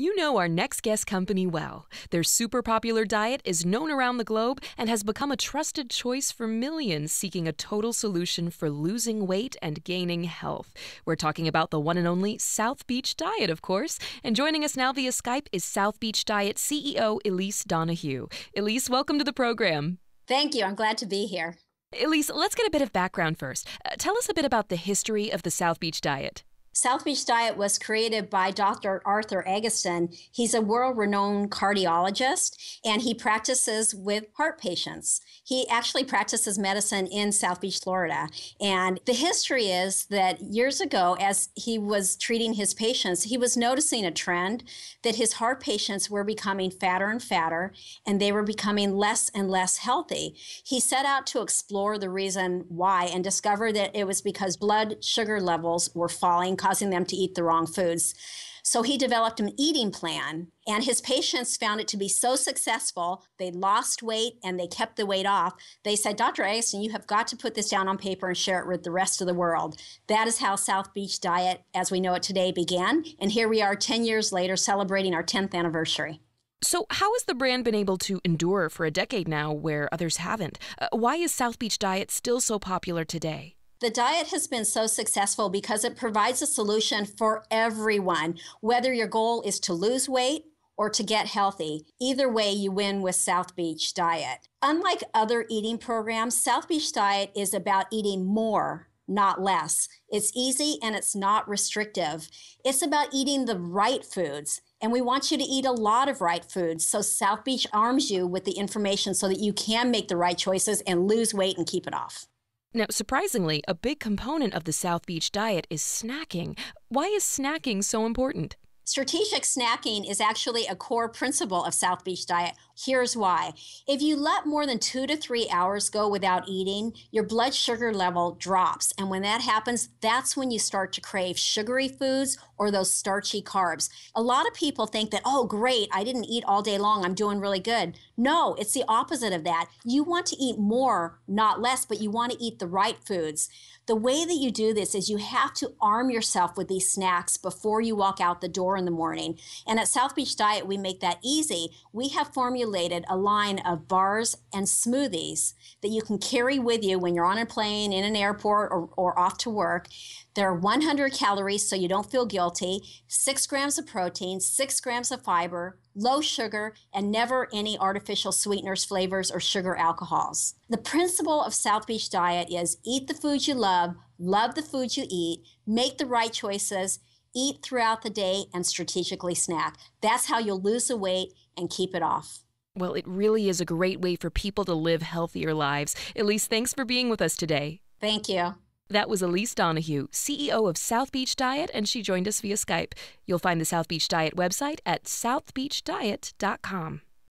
You know our next guest company well. Their super popular diet is known around the globe and has become a trusted choice for millions seeking a total solution for losing weight and gaining health. We're talking about the one and only South Beach Diet, of course. And joining us now via Skype is South Beach Diet CEO Elise Donahue. Elise, welcome to the program. Thank you. I'm glad to be here. Elise, let's get a bit of background first. Uh, tell us a bit about the history of the South Beach Diet. South Beach Diet was created by Dr. Arthur Agatston. He's a world renowned cardiologist and he practices with heart patients. He actually practices medicine in South Beach, Florida. And the history is that years ago, as he was treating his patients, he was noticing a trend that his heart patients were becoming fatter and fatter and they were becoming less and less healthy. He set out to explore the reason why and discovered that it was because blood sugar levels were falling causing them to eat the wrong foods. So he developed an eating plan, and his patients found it to be so successful. They lost weight and they kept the weight off. They said, Dr. Agatston, you have got to put this down on paper and share it with the rest of the world. That is how South Beach Diet, as we know it today, began. And here we are 10 years later celebrating our 10th anniversary. So, how has the brand been able to endure for a decade now where others haven't? Uh, why is South Beach Diet still so popular today? The diet has been so successful because it provides a solution for everyone, whether your goal is to lose weight or to get healthy. Either way, you win with South Beach Diet. Unlike other eating programs, South Beach Diet is about eating more, not less. It's easy and it's not restrictive. It's about eating the right foods. And we want you to eat a lot of right foods. So South Beach arms you with the information so that you can make the right choices and lose weight and keep it off. Now, surprisingly, a big component of the South Beach diet is snacking. Why is snacking so important? Strategic snacking is actually a core principle of South Beach Diet. Here's why. If you let more than two to three hours go without eating, your blood sugar level drops. And when that happens, that's when you start to crave sugary foods or those starchy carbs. A lot of people think that, oh, great, I didn't eat all day long, I'm doing really good. No, it's the opposite of that. You want to eat more, not less, but you want to eat the right foods. The way that you do this is you have to arm yourself with these snacks before you walk out the door in the morning. And at South Beach Diet, we make that easy. We have formulated a line of bars and smoothies that you can carry with you when you're on a plane, in an airport, or, or off to work. They're 100 calories, so you don't feel guilty, six grams of protein, six grams of fiber, low sugar, and never any artificial sweeteners, flavors, or sugar alcohols. The principle of South Beach Diet is eat the foods you love, love the foods you eat, make the right choices, eat throughout the day, and strategically snack. That's how you'll lose the weight and keep it off. Well, it really is a great way for people to live healthier lives. Elise, thanks for being with us today. Thank you. That was Elise Donahue, CEO of South Beach Diet, and she joined us via Skype. You'll find the South Beach Diet website at southbeachdiet.com.